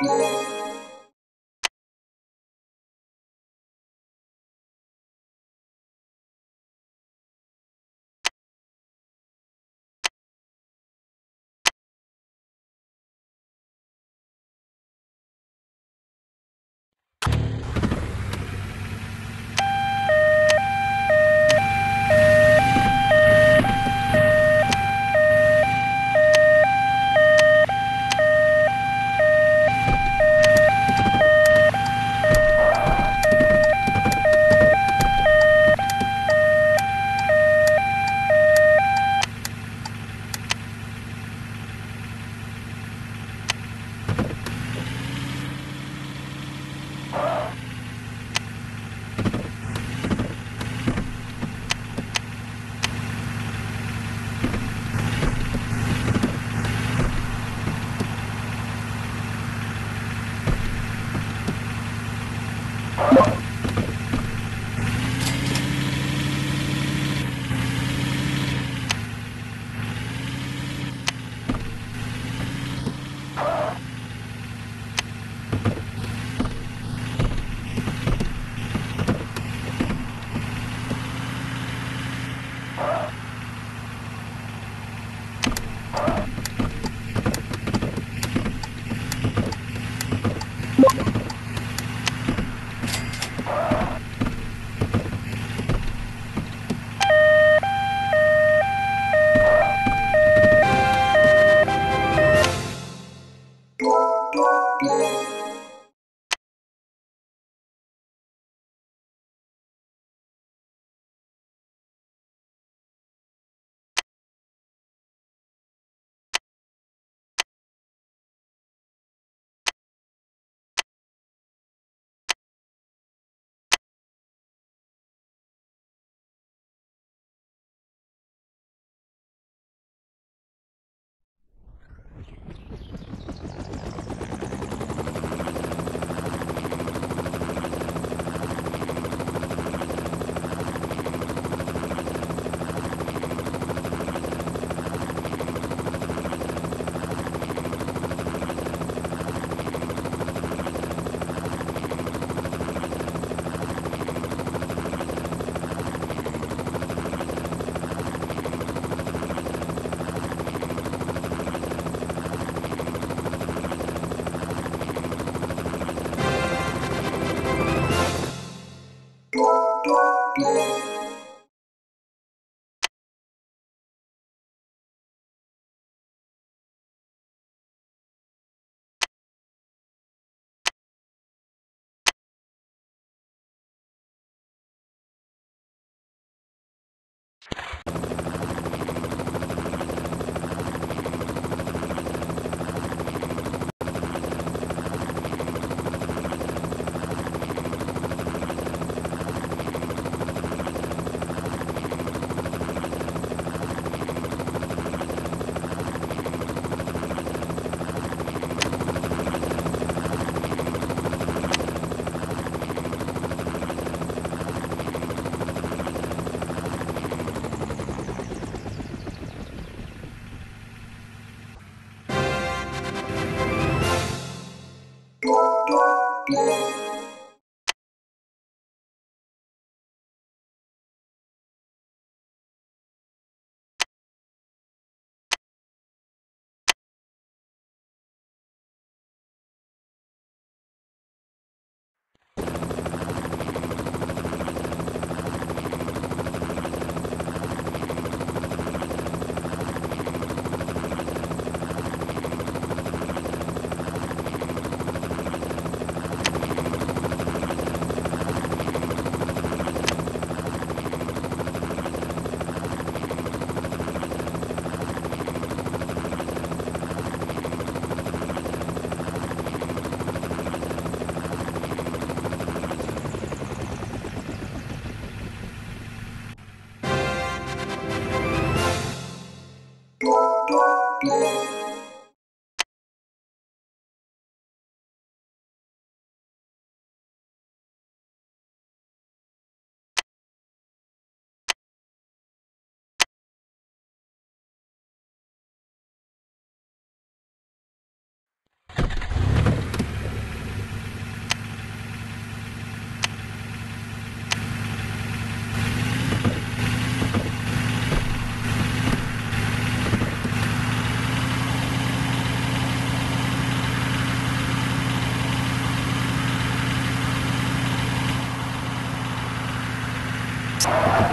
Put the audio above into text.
Thank. Thanks.